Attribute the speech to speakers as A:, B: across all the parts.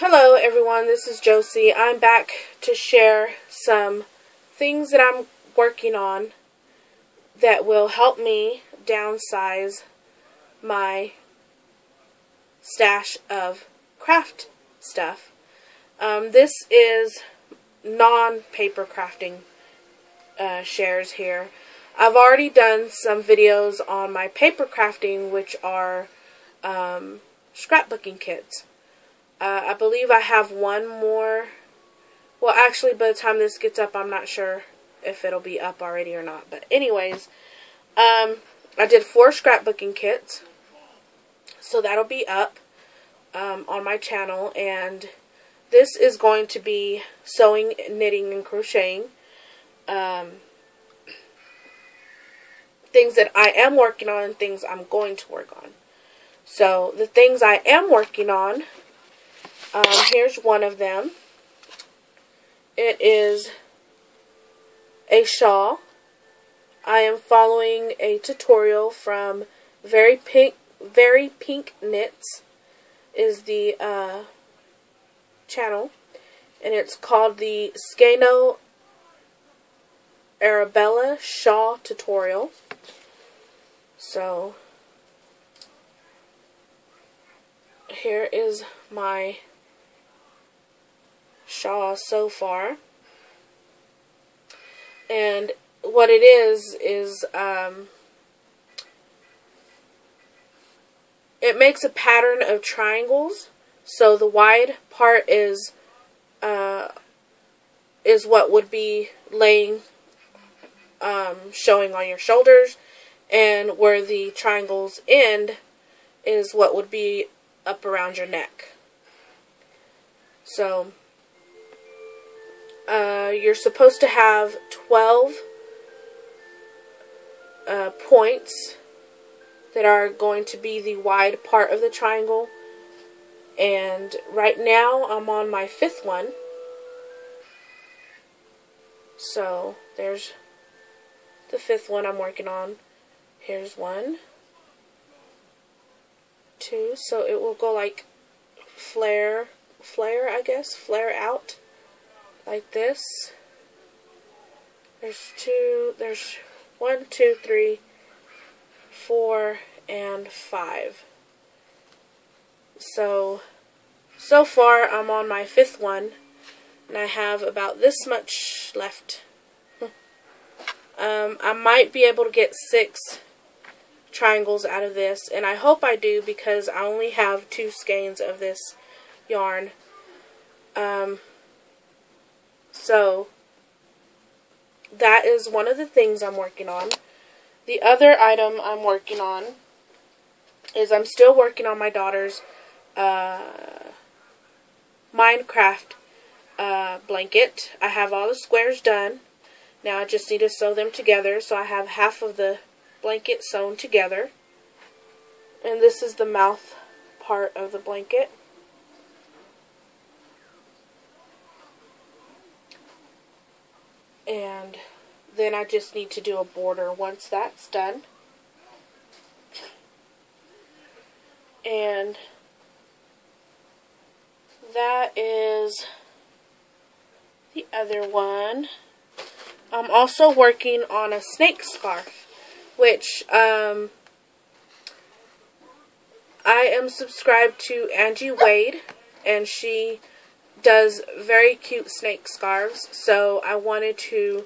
A: Hello everyone, this is Josie. I'm back to share some things that I'm working on that will help me downsize my stash of craft stuff. Um, this is non-paper crafting uh, shares here. I've already done some videos on my paper crafting which are um, scrapbooking kits. Uh, I believe I have one more. Well, actually, by the time this gets up, I'm not sure if it'll be up already or not. But anyways, um, I did four scrapbooking kits. So that'll be up um, on my channel. And this is going to be sewing, knitting, and crocheting. Um, things that I am working on and things I'm going to work on. So the things I am working on um, here's one of them. It is a shawl. I am following a tutorial from Very Pink, Very Pink Knits is the uh, channel, and it's called the Skeino Arabella Shawl Tutorial. So, here is my Shaw so far. And what it is, is um, it makes a pattern of triangles. So the wide part is uh, is what would be laying, um, showing on your shoulders, and where the triangles end is what would be up around your neck. So uh, you're supposed to have 12 uh, points that are going to be the wide part of the triangle. And right now I'm on my fifth one. So there's the fifth one I'm working on. Here's one, two, so it will go like flare, flare I guess, flare out like this. There's two, there's one, two, three, four, and five. So, so far I'm on my fifth one, and I have about this much left. um, I might be able to get six triangles out of this, and I hope I do because I only have two skeins of this yarn. Um, so, that is one of the things I'm working on. The other item I'm working on is I'm still working on my daughter's uh, Minecraft uh, blanket. I have all the squares done. Now I just need to sew them together. So I have half of the blanket sewn together. And this is the mouth part of the blanket. And then I just need to do a border once that's done. And that is the other one. I'm also working on a snake scarf, which um, I am subscribed to Angie Wade, and she does very cute snake scarves, so I wanted to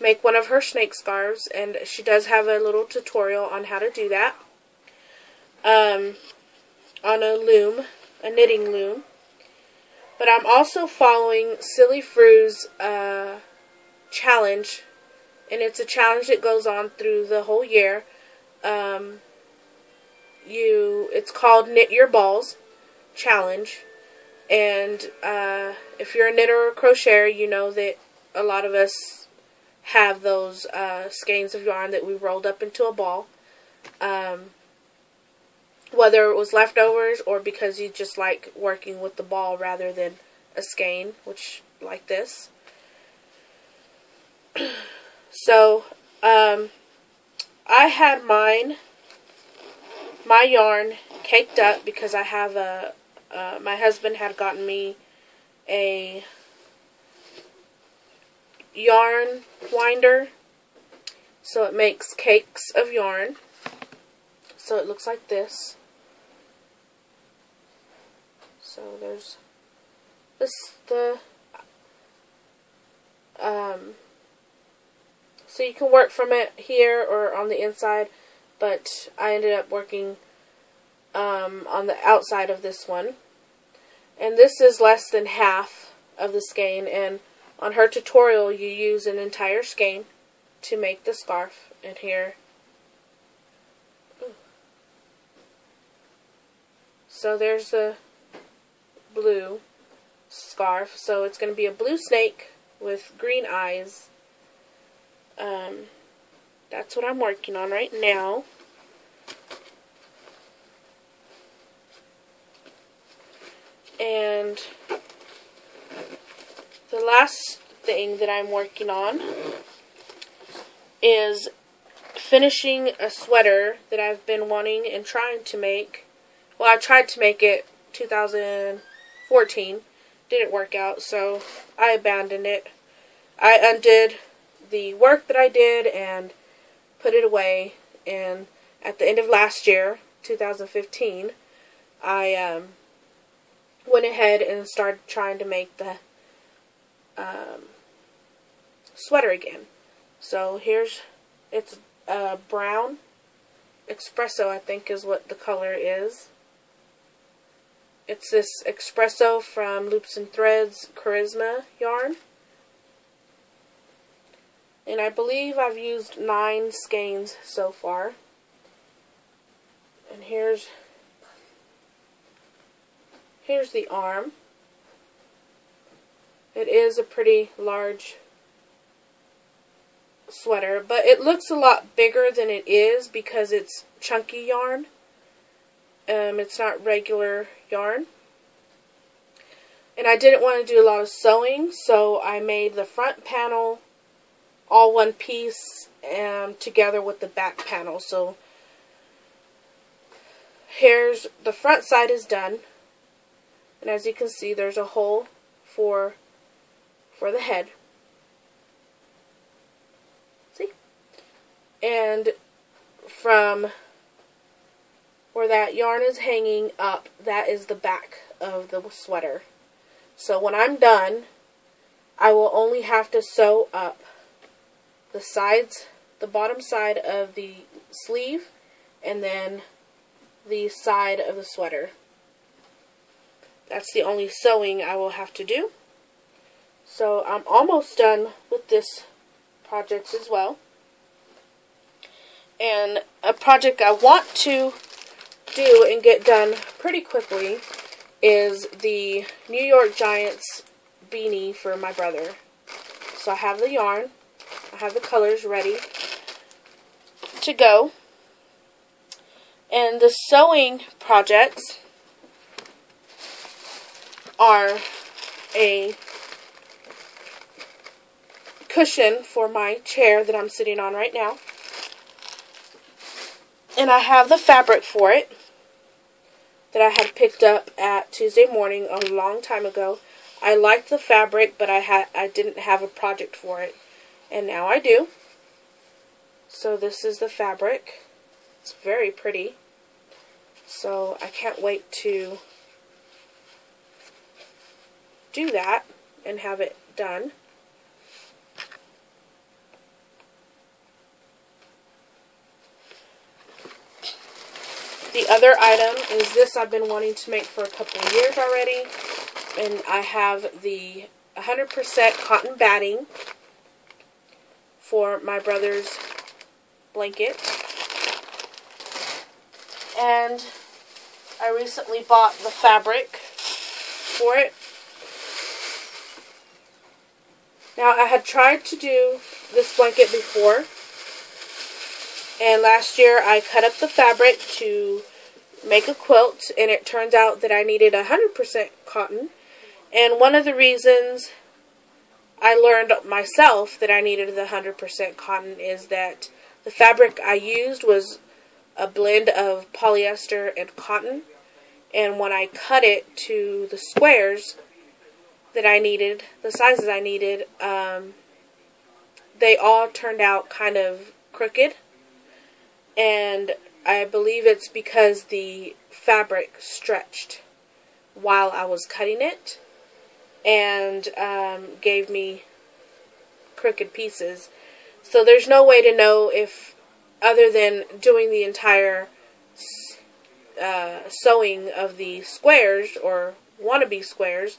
A: make one of her snake scarves, and she does have a little tutorial on how to do that. Um, on a loom, a knitting loom. But I'm also following Silly Fru's uh, challenge, and it's a challenge that goes on through the whole year. Um, you, it's called Knit Your Balls Challenge. And uh, if you're a knitter or crocheter, you know that a lot of us have those uh, skeins of yarn that we rolled up into a ball. Um, whether it was leftovers or because you just like working with the ball rather than a skein, which like this. so, um, I had mine, my yarn caked up because I have a uh, my husband had gotten me a yarn winder. So it makes cakes of yarn. So it looks like this. So there's this the um so you can work from it here or on the inside, but I ended up working um, on the outside of this one. And this is less than half of the skein, and on her tutorial you use an entire skein to make the scarf. And here, so there's the blue scarf. So it's going to be a blue snake with green eyes um, that's what I'm working on right now. And the last thing that I'm working on is finishing a sweater that I've been wanting and trying to make. Well, I tried to make it 2014. Didn't work out, so I abandoned it. I undid the work that I did and put it away. And at the end of last year, 2015, I um, went ahead and started trying to make the um, sweater again. So here's, it's uh, brown. Espresso, I think, is what the color is. It's this espresso from Loops and Threads Charisma yarn. And I believe I've used nine skeins so far. And here's here's the arm. It is a pretty large sweater, but it looks a lot bigger than it is because it's chunky yarn. Um, it's not regular yarn. And I didn't want to do a lot of sewing, so I made the front panel all one piece and together with the back panel. So here's the front side is done. And as you can see, there's a hole for for the head. See? And from where that yarn is hanging up, that is the back of the sweater. So when I'm done, I will only have to sew up the sides, the bottom side of the sleeve, and then the side of the sweater. That's the only sewing I will have to do. So I'm almost done with this project as well. And a project I want to do and get done pretty quickly is the New York Giants beanie for my brother. So I have the yarn. I have the colors ready to go. And the sewing projects are a cushion for my chair that I'm sitting on right now. And I have the fabric for it that I had picked up at Tuesday morning a long time ago. I liked the fabric, but I had I didn't have a project for it. And now I do. So this is the fabric. It's very pretty. So I can't wait to do that and have it done. The other item is this I've been wanting to make for a couple of years already. And I have the 100% cotton batting for my brother's blanket. And I recently bought the fabric for it. Now, I had tried to do this blanket before. And last year I cut up the fabric to make a quilt. And it turns out that I needed 100% cotton. And one of the reasons I learned myself that I needed the 100% cotton is that the fabric I used was a blend of polyester and cotton. And when I cut it to the squares that I needed, the sizes I needed, um, they all turned out kind of crooked. And I believe it's because the fabric stretched while I was cutting it and um, gave me crooked pieces. So there's no way to know if, other than doing the entire uh, sewing of the squares or wannabe squares,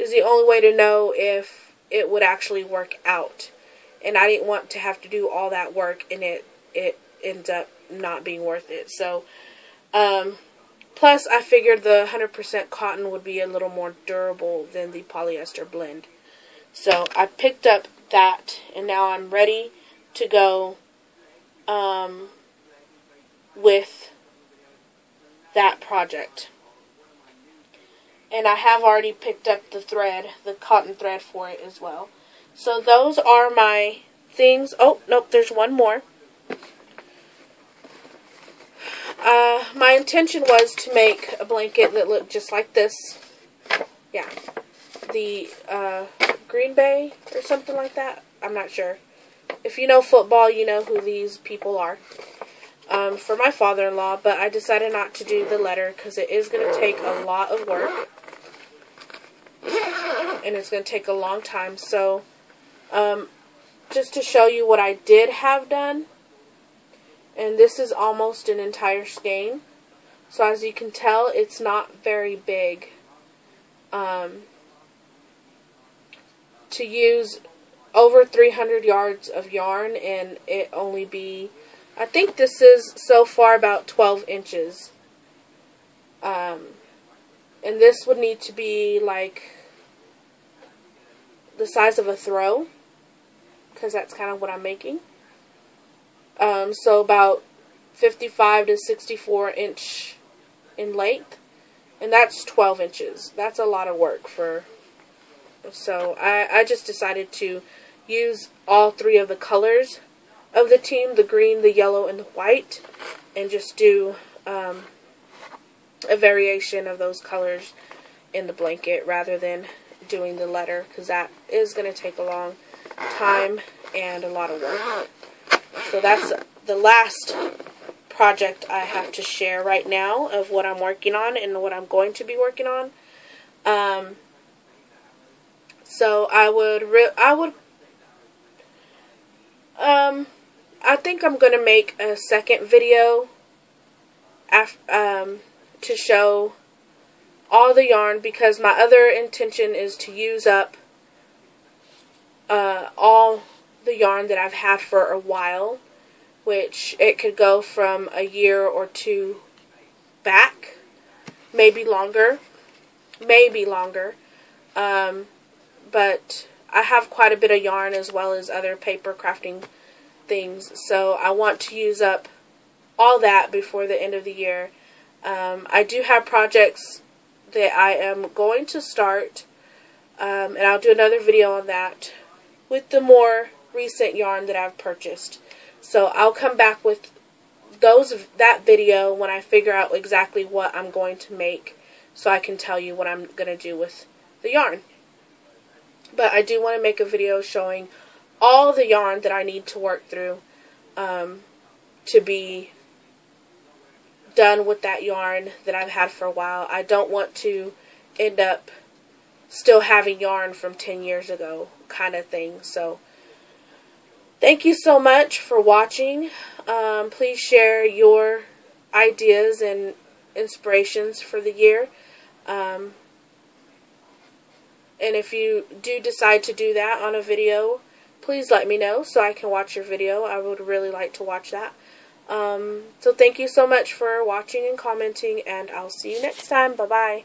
A: is the only way to know if it would actually work out. And I didn't want to have to do all that work and it it ends up not being worth it. So, um, plus I figured the 100% cotton would be a little more durable than the polyester blend. So I picked up that and now I'm ready to go um, with that project. And I have already picked up the thread, the cotton thread for it as well. So those are my things. Oh, nope, there's one more. Uh, my intention was to make a blanket that looked just like this. Yeah. The uh, Green Bay or something like that. I'm not sure. If you know football, you know who these people are. Um, for my father-in-law, but I decided not to do the letter because it is going to take a lot of work. And it's going to take a long time. So, um, just to show you what I did have done, and this is almost an entire skein. So as you can tell, it's not very big. Um, to use over 300 yards of yarn and it only be, I think this is so far about 12 inches. Um, and this would need to be like the size of a throw because that's kind of what I'm making. Um, so about 55 to 64 inch in length. And that's 12 inches. That's a lot of work for... So I, I just decided to use all three of the colors of the team. The green, the yellow, and the white. And just do um, a variation of those colors in the blanket rather than doing the letter. Because that is going to take a long time and a lot of work. So that's the last project I have to share right now of what I'm working on and what I'm going to be working on. Um, so I would, I would, um, I think I'm going to make a second video af um, to show all the yarn because my other intention is to use up uh, all the yarn that I've had for a while, which it could go from a year or two back, maybe longer, maybe longer. Um, but I have quite a bit of yarn as well as other paper crafting things, so I want to use up all that before the end of the year. Um, I do have projects that I am going to start, um, and I'll do another video on that with the more recent yarn that I've purchased. So I'll come back with those that video when I figure out exactly what I'm going to make so I can tell you what I'm going to do with the yarn. But I do want to make a video showing all the yarn that I need to work through um, to be done with that yarn that I've had for a while. I don't want to end up still having yarn from 10 years ago kind of thing. So Thank you so much for watching. Um, please share your ideas and inspirations for the year. Um, and if you do decide to do that on a video, please let me know so I can watch your video. I would really like to watch that. Um, so thank you so much for watching and commenting, and I'll see you next time. Bye-bye.